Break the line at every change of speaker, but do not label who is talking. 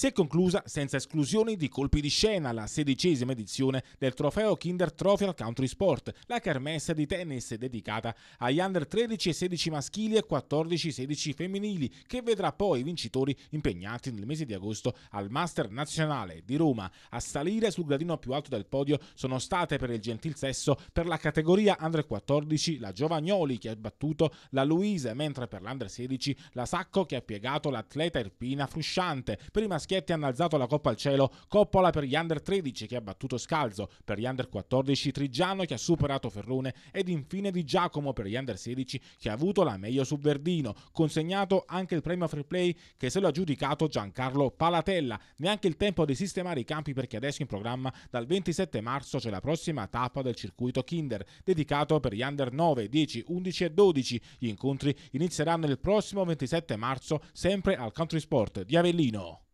Si è conclusa senza esclusioni di colpi di scena la sedicesima edizione del trofeo Kinder Trophy al Country Sport, la kermesse di tennis dedicata agli under 13 e 16 maschili e 14-16 femminili, che vedrà poi i vincitori impegnati nel mese di agosto al Master Nazionale di Roma. A salire sul gradino più alto del podio sono state per il gentil sesso per la categoria under 14 la Giovagnoli che ha battuto la Luise, mentre per l'under 16 la Sacco che ha piegato l'atleta Irpina Frusciante. Per i maschietti hanno alzato la coppa al cielo Coppola per gli under 13 che ha battuto Scalzo, per gli under 14 Trigiano che ha superato Ferrone ed infine Di Giacomo per gli under 16 che ha avuto la meglio su Verdino, consegnato anche il premio free play che se lo ha giudicato Giancarlo Palatella. Neanche il tempo di sistemare i campi perché adesso in programma dal 27 marzo c'è la prossima tappa del circuito Kinder, dedicato per gli under 9, 10, 11 e 12. Gli incontri inizieranno il prossimo 27 marzo sempre al Country Sport di Avellino.